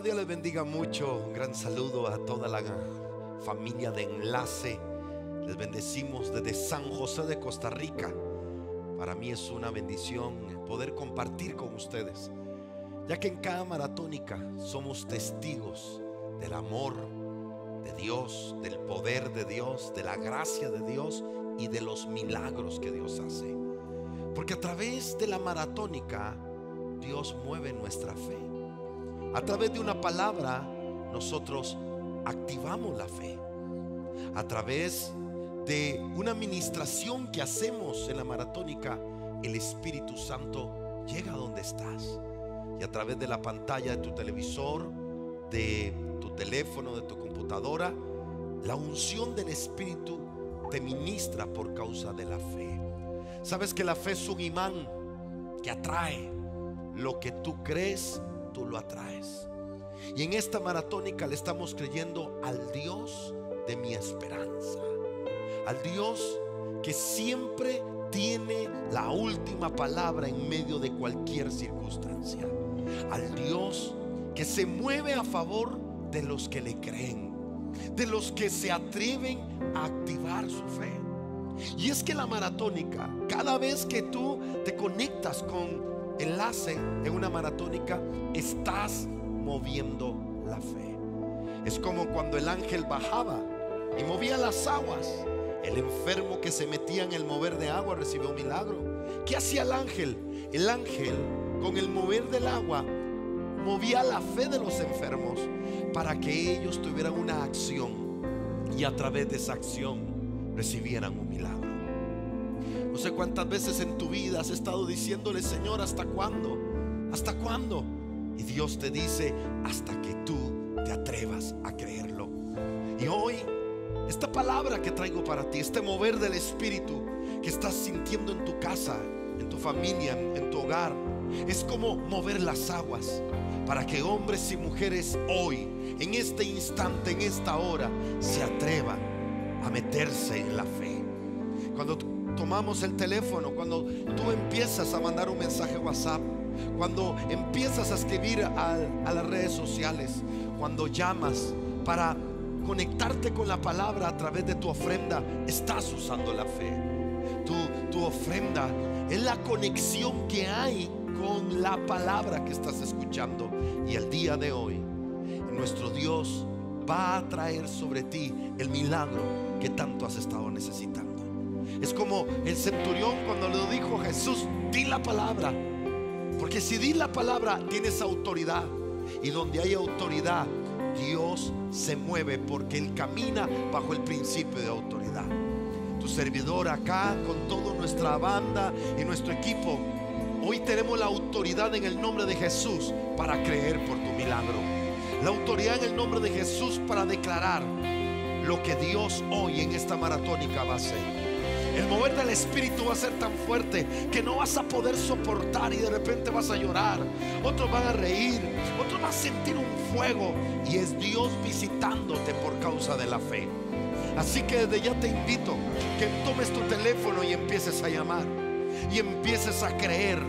Dios les bendiga mucho. Un gran saludo a toda la familia de Enlace. Les bendecimos desde San José de Costa Rica. Para mí es una bendición poder compartir con ustedes, ya que en cada maratónica somos testigos del amor de Dios, del poder de Dios, de la gracia de Dios y de los milagros que Dios hace. Porque a través de la maratónica Dios mueve nuestra fe. A través de una palabra nosotros activamos la fe. A través de una administración que hacemos en la maratónica, el Espíritu Santo llega a donde estás. Y a través de la pantalla de tu televisor, de tu teléfono, de tu computadora, la unción del Espíritu te ministra por causa de la fe. Sabes que la fe es un imán que atrae lo que tú crees lo atraes. Y en esta maratónica le estamos creyendo al Dios de mi esperanza. Al Dios que siempre tiene la última palabra en medio de cualquier circunstancia. Al Dios que se mueve a favor de los que le creen, de los que se atreven a activar su fe. Y es que la maratónica, cada vez que tú te conectas con enlace en una maratónica, estás moviendo la fe. Es como cuando el ángel bajaba y movía las aguas. El enfermo que se metía en el mover de agua recibió un milagro. ¿Qué hacía el ángel? El ángel, con el mover del agua, movía la fe de los enfermos para que ellos tuvieran una acción y a través de esa acción recibieran un milagro. No sé cuántas veces en tu vida has estado diciéndole, Señor, ¿hasta cuándo? ¿Hasta cuándo? Y Dios te dice, hasta que tú te atrevas a creerlo. Y hoy, esta palabra que traigo para ti, este mover del Espíritu que estás sintiendo en tu casa, en tu familia, en tu hogar, es como mover las aguas para que hombres y mujeres hoy, en este instante, en esta hora, se atrevan a meterse en la fe. Cuando tomamos el teléfono, cuando tú empiezas a mandar un mensaje WhatsApp, cuando empiezas a escribir a, las redes sociales, cuando llamas para conectarte con la palabra a través de tu ofrenda, estás usando la fe. Tu, tu ofrenda es la conexión que hay con la palabra que estás escuchando. Y el día de hoy, nuestro Dios va a traer sobre ti el milagro que tanto has estado necesitando. Es como el centurión cuando le dijo Jesús, di la palabra. Porque si di la palabra, tienes autoridad. Y donde hay autoridad, Dios se mueve porque Él camina bajo el principio de autoridad. Tu servidor acá, con toda nuestra banda y nuestro equipo, hoy tenemos la autoridad en el nombre de Jesús para creer por tu milagro. La autoridad en el nombre de Jesús para declarar lo que Dios hoy en esta maratónica va a hacer. El mover del Espíritu va a ser tan fuerte que no vas a poder soportar y de repente vas a llorar. Otros van a reír, otros van a sentir un fuego y es Dios visitándote por causa de la fe. Así que desde ya te invito que tomes tu teléfono y empieces a llamar y empieces a creer.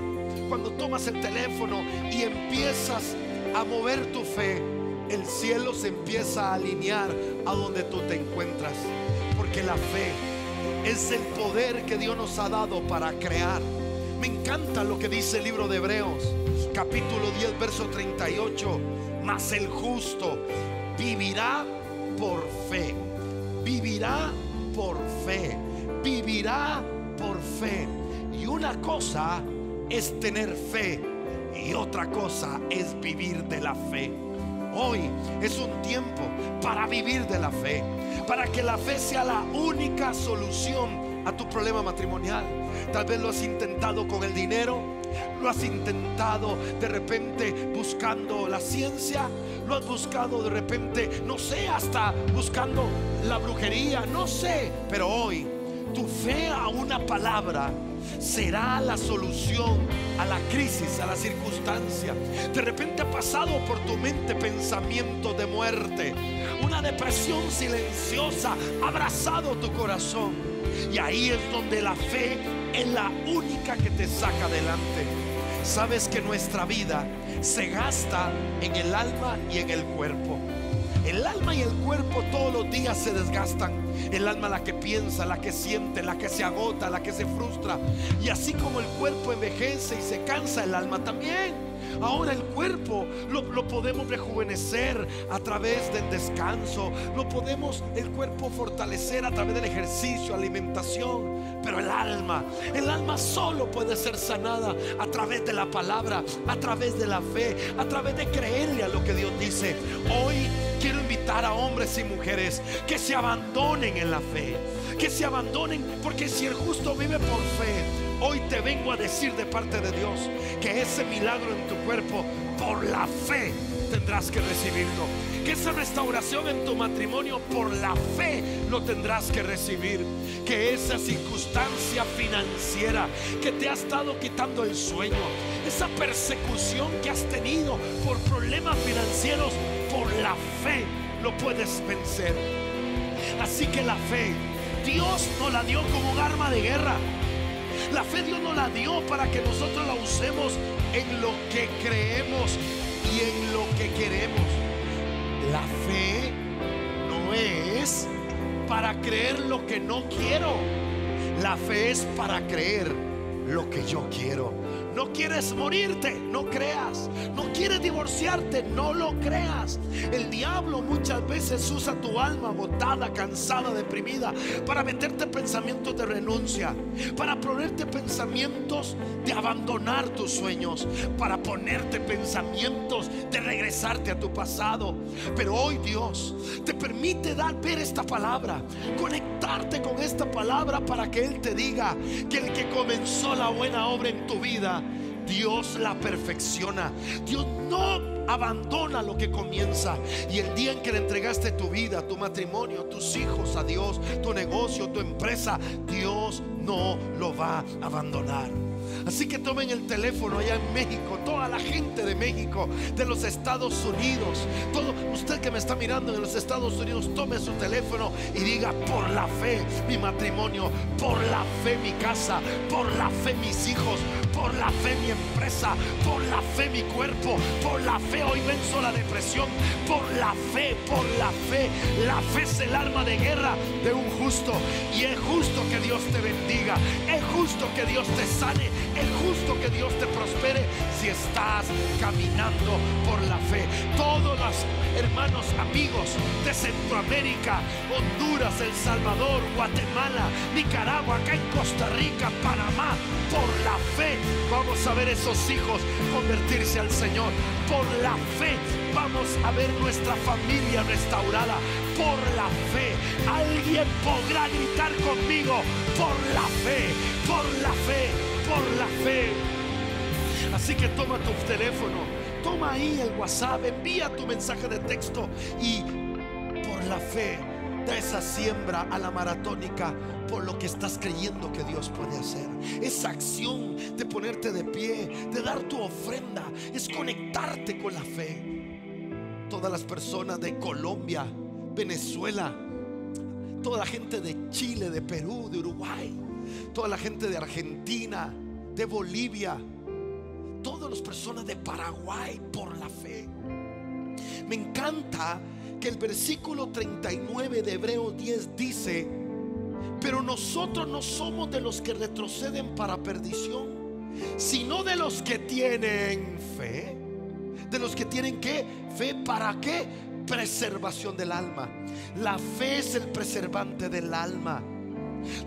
Cuando tomas el teléfono y empiezas a mover tu fe, el cielo se empieza a alinear a donde tú te encuentras. Porque la fe es el poder que Dios nos ha dado para crear. Me encanta lo que dice el libro de Hebreos, capítulo 10, verso 38. Mas el justo vivirá por fe. Vivirá por fe. Vivirá por fe. Y una cosa es tener fe y otra cosa es vivir de la fe. Hoy es un tiempo para vivir de la fe para que la fe sea la única solución a tu problema matrimonial. Tal vez lo has intentado con el dinero, lo has intentado de repente buscando la ciencia, lo has buscado de repente, no sé, hasta buscando la brujería, no sé, pero hoy tu fe a una palabra será la solución a la crisis, a la circunstancia. De repente ha pasado por tu mente pensamiento de muerte, una depresión silenciosa ha abrazado tu corazón. Y ahí es donde la fe es la única que te saca adelante. Sabes que nuestra vida se gasta en el alma y en el cuerpo. El alma y el cuerpo todos los días se desgastan. El alma la que piensa, la que siente, la que se agota, la que se frustra. Y así como el cuerpo envejece y se cansa, el alma también. Ahora el cuerpo lo, podemos rejuvenecer a través del descanso. Lo podemos el cuerpo fortalecer a través del ejercicio, alimentación. Pero el alma, el alma solo puede ser sanada a través de la palabra, a través de la fe, a través de creerle a lo que Dios dice. Hoy quiero invitar a hombres y mujeres que se abandonen en la fe, que se abandonen, porque si el justo vive por fe, Hoy te vengo a decir de parte de Dios que ese milagro en tu cuerpo, por la fe, tendrás que recibirlo. Que esa restauración en tu matrimonio, por la fe, lo tendrás que recibir. Que esa circunstancia financiera que te ha estado quitando el sueño, esa persecución que has tenido por problemas financieros, por la fe lo puedes vencer. Así que la fe, Dios nos la dio como un arma de guerra. La fe Dios nos la dio para que nosotros la usemos en lo que creemos y en lo que queremos. La fe no es para creer lo que no quiero. La fe es para creer lo que yo quiero. No quieres morirte, no creas. No quieres divorciarte, no lo creas. El diablo muchas veces usa tu alma agotada, cansada, deprimida, para meterte pensamientos de renuncia, para ponerte pensamientos de abandonar tus sueños, para ponerte pensamientos de regresarte a tu pasado. Pero hoy Dios te permite dar ver esta palabra, conectarte con esta palabra para que Él te diga que el que comenzó la buena obra en tu vida, Dios la perfecciona. Dios no abandona lo que comienza. Y el día en que le entregaste tu vida, tu matrimonio, tus hijos a Dios, tu negocio, tu empresa, Dios no lo va a abandonar. Así que tomen el teléfono allá en México, toda la gente de México, de los Estados Unidos, todo usted que me está mirando en los Estados Unidos, tome su teléfono y diga por la fe mi matrimonio, por la fe mi casa, por la fe mis hijos, por la fe mi empresa, por la fe mi cuerpo, por la fe hoy venzo la depresión, por la fe, por la fe. La fe es el arma de guerra de un justo y es justo que Dios te bendiga, es justo que Dios te sane, es justo que Dios te prospere si estás caminando por la fe. Todos los hermanos, amigos de Centroamérica, Honduras, El Salvador, Guatemala, Nicaragua, acá en Costa Rica, Panamá, por la fe vamos a ver esos hijos convertirse al Señor. Por la fe vamos a ver nuestra familia restaurada. Por la fe alguien podrá gritar conmigo. Por la fe, por la fe, fe. Así que toma tu teléfono, toma ahí el WhatsApp, envía tu mensaje de texto y por la fe da esa siembra a la maratónica por lo que estás creyendo que Dios puede hacer. Esa acción de ponerte de pie, de dar tu ofrenda, es conectarte con la fe. Todas las personas de Colombia, Venezuela, toda la gente de Chile, de Perú, de Uruguay, toda la gente de Argentina, de Bolivia, todas las personas de Paraguay por la fe. Me encanta que el versículo 39 de Hebreo 10 dice, pero nosotros no somos de los que retroceden para perdición, sino de los que tienen fe. De los que tienen que fe para qué? Preservación del alma. La fe es el preservante del alma.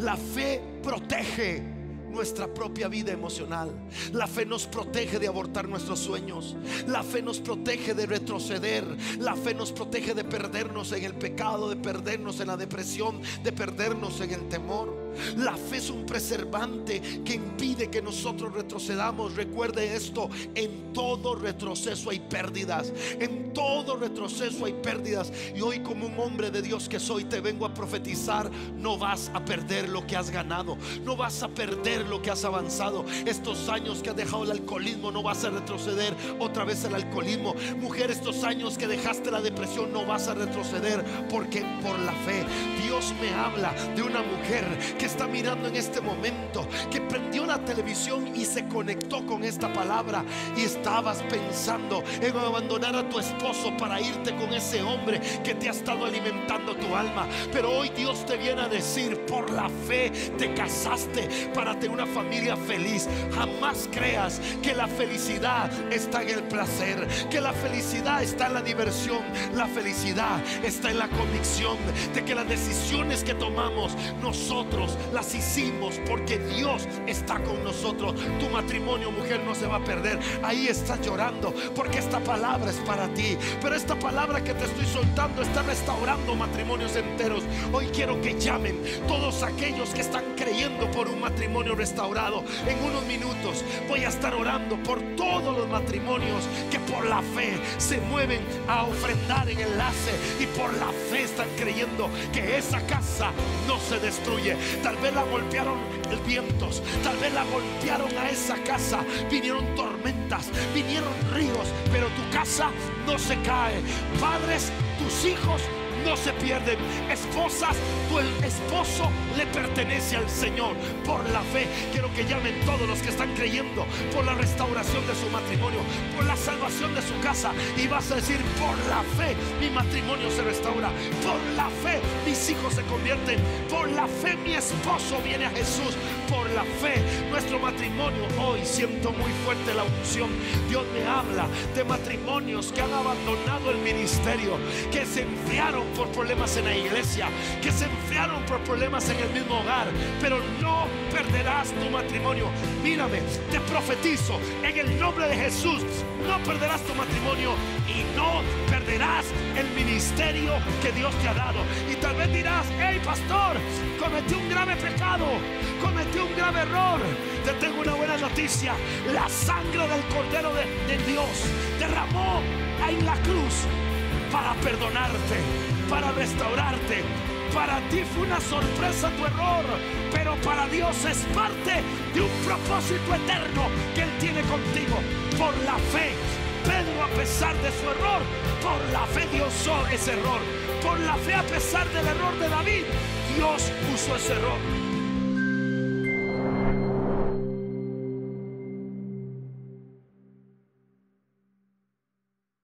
La fe protege nuestra propia vida emocional. La fe nos protege de abortar nuestros sueños. La fe nos protege de retroceder. La fe nos protege de perdernos en el pecado, de perdernos en la depresión, de perdernos en el temor. La fe es un preservante que impide que nosotros retrocedamos. Recuerde esto, en todo retroceso hay pérdidas. En todo retroceso hay pérdidas. Y hoy como un hombre de Dios que soy, te vengo a profetizar, no vas a perder lo que has ganado. No vas a perder lo que has avanzado. Estos años que has dejado el alcoholismo, no vas a retroceder otra vez el alcoholismo. Mujer, estos años que dejaste la depresión, no vas a retroceder porque por la fe Dios me habla de una mujer que está mirando en este momento, que prendió la televisión y se conectó con esta palabra y estabas pensando en abandonar a tu esposo para irte con ese hombre que te ha estado alimentando tu alma. Pero hoy Dios te viene a decir, por la fe te casaste para tener una familia feliz. Jamás creas que la felicidad está en el placer, que la felicidad está en la diversión. La felicidad está en la convicción de que las decisiones que tomamos nosotros las hicimos porque Dios está con nosotros. Tu matrimonio, mujer, no se va a perder. Ahí estás llorando porque esta palabra es para ti. Pero esta palabra que te estoy soltando está restaurando matrimonios enteros. Hoy quiero que llamen todos aquellos que están creyendo por un matrimonio restaurado. En unos minutos voy a estar orando por todos los matrimonios que por la fe se mueven a ofrendar en enlace y por la fe están creyendo que esa casa no se destruye. Tal vez la golpearon vientos, tal vez la golpearon a esa casa, vinieron tormentas, vinieron ríos, pero tu casa no se cae. Padres, tus hijos no se pierden. Esposas, tu esposo le pertenece al Señor por la fe. Quiero que llamen todos los que están creyendo por la restauración de su matrimonio, por la salvación de su casa. Y vas a decir, por la fe mi matrimonio se restaura. Por la fe mis hijos se convierten. Por la fe mi esposo viene a Jesús. Por la fe nuestro matrimonio. Hoy siento muy fuerte la unción. Dios me habla de matrimonios que han abandonado el ministerio, que se enfriaron por problemas en la iglesia, que se enfriaron por problemas en el mismo hogar, pero no perderás tu matrimonio. Mírame, te profetizo en el nombre de Jesús, no perderás tu matrimonio y no perderás el ministerio que Dios te ha dado. Y tal vez dirás, hey pastor, cometí un grave pecado, cometí un grave error. Te tengo una buena noticia, la sangre del Cordero de, de Dios derramó en la cruz para perdonarte para restaurarte. Para ti fue una sorpresa tu error, pero para Dios es parte de un propósito eterno que Él tiene contigo. Por la fe, Pedro a pesar de su error, por la fe Dios usó ese error. Por la fe a pesar del error de David, Dios usó ese error.